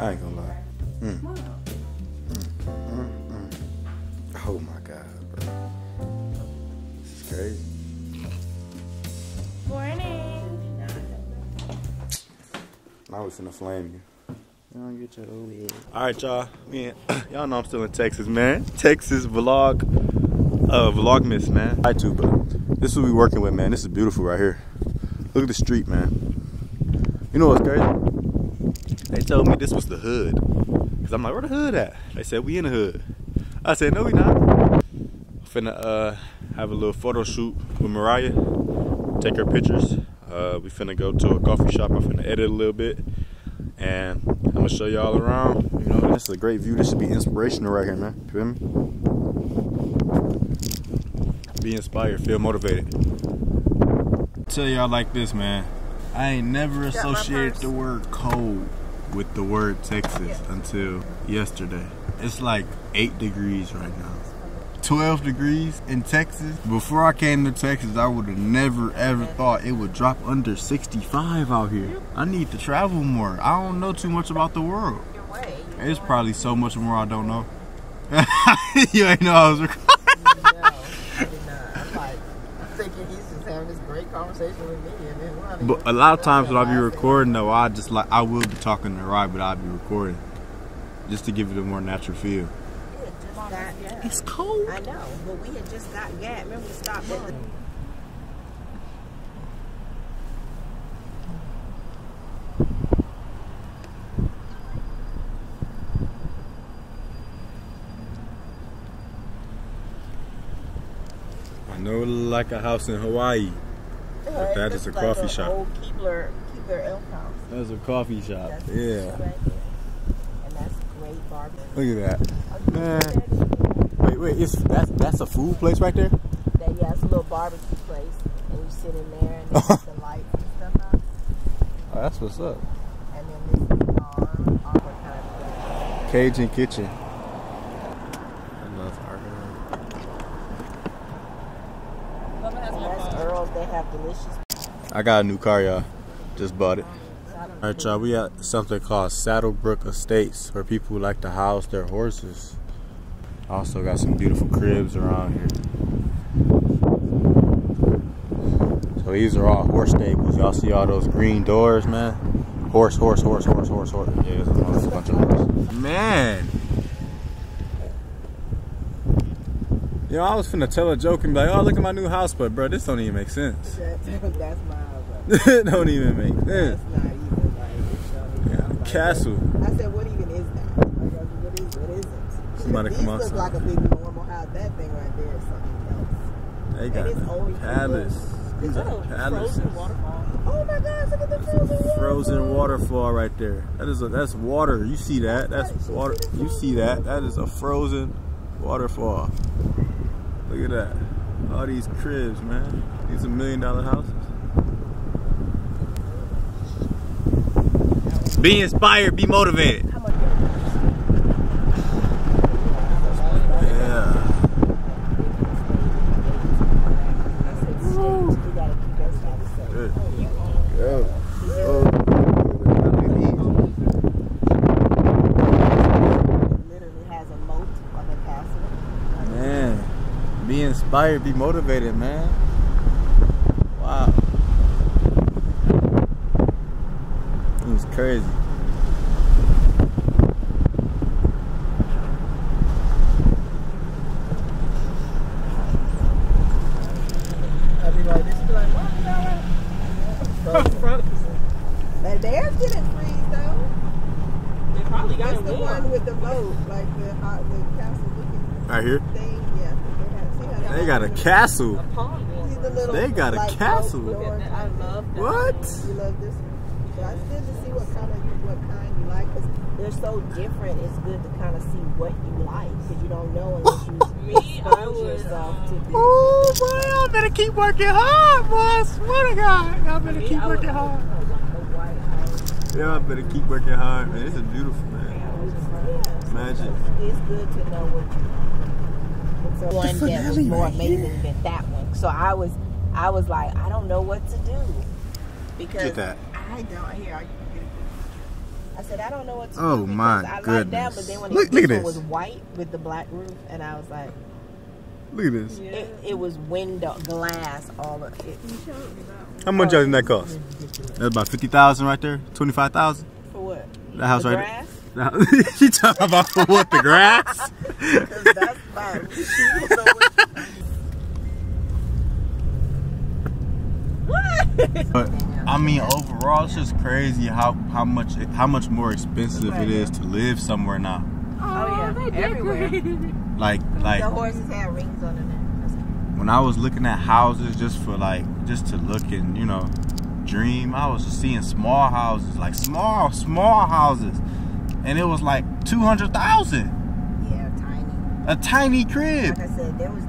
I ain't gonna lie. Mm. mm. Mm, mm, oh my god, bro. This is crazy. Morning. I was finna flame you. Don't get your old head. All right, y'all. Man, y'all know I'm still in Texas, man. Texas vlog, uh, vlogmas, man. I too, this is what we working with, man. This is beautiful right here. Look at the street, man. You know what's crazy? They told me this was the hood. Cause I'm like, where the hood at? They said we in the hood. I said, no, we not. I'm Finna uh, have a little photo shoot with Mariah. Take her pictures. Uh, we finna go to a coffee shop. I'm finna edit a little bit. And I'm gonna show y'all around. You know, this is a great view. This should be inspirational right here, man. You feel me? Be inspired, feel motivated. Tell y'all like this, man. I ain't never associated the word cold with the word Texas until yesterday. It's like 8 degrees right now. 12 degrees in Texas. Before I came to Texas, I would have never ever thought it would drop under 65 out here. I need to travel more. I don't know too much about the world. It's probably so much more I don't know. you ain't know I was recording. But a lot of times when I be recording though, I just like I will be talking to Rye, but I'll be recording just to give it a more natural feel. It's cold. I know, but we had just got gas. Remember we stopped at the. Know like a house in Hawaii. But that is a like coffee a shop. Old Keebler, Keebler Elf House. That's a coffee shop. That's yeah. right. And that's great barbecue. Look at that. Man. Wait, wait, it's that's that's a food place right there? That, yeah, it's a little barbecue place. And you sit in there and put the lights and stuff out. Oh, that's what's up. And then this is our, our kind of Cajun Kitchen. I love Argo. And that's Earl's. They delicious. I got a new car, y'all. Just bought it. All right, y'all. We at something called Saddlebrook Estates, where people like to house their horses. Also got some beautiful cribs around here. So these are all horse stables. Y'all see all those green doors, man? Horse, horse, horse, horse, horse, horse. Yeah, there's a bunch of horses. Man. You know, I was finna tell a joke and be like, oh, look at my new house, but bro, this don't even make sense. That's, my house. it don't even make sense. That's not even like. Yeah, like, castle. I said, what even is that? Like, what is, what is it? Somebody These come look outside. like a big normal house. That thing right there is something else. They got And it's only a palace. These are palaces. Oh my gosh, look at the frozen waterfall. Frozen waterfall right there. That is a that's water. You see that? That's water. You see that? That is a frozen waterfall. Look at that. All these cribs, man. These are million dollar houses. Be inspired, be motivated. How much? Yeah. I said, shit, we gotta keep that status safe. Good. Yeah. It literally has a moat of a castle. Man, be inspired, be motivated, man. Wow. It's crazy. I'd like, this be like, what? But theirs didn't freeze though. They probably got That's it the warm. one with the moat, like the hot, the castle looking Right here? thing. Yeah, they, have, see how They got a castle. A pond See warmer. the They got a castle. moat Look doors? at that. I love that. What? You love this one? So it's good to see what kind of what kind you like because they're so different. It's good to kind of see what you like because you don't know unless you Me, I expose would. yourself to Um. Oh, boy, y'all better keep working hard, boy. I swear to God. Y'all better me, keep I working hard. The white better keep working hard, man. This is beautiful, man. Yeah, Magic. It's good to know what you. It's a one that was more amazing than that one. So I was, I was like, I don't know what to do because Get that. I don't hear. I said I don't know what to Oh, do. Oh my I like that, goodness. but then when Look- it, look at this this. one was white with the black roof, and I was like, Look at this. Yeah. it, it was window glass all of it. How much does that cost? That's about 50000 right there? 25000 For what? The house the right grass? She talking about for what the grass? 'Cause that's fine. What- What? But I mean, overall, it's just crazy how how much how much more expensive it is to live somewhere now. Oh, yeah. Everywhere. Like like the horses have rings on them. when I was looking at houses just for like just to look and you know dream, I was just seeing small houses, like small small houses, and it was like two hundred thousand, Yeah, tiny. a tiny crib. Like I said, there was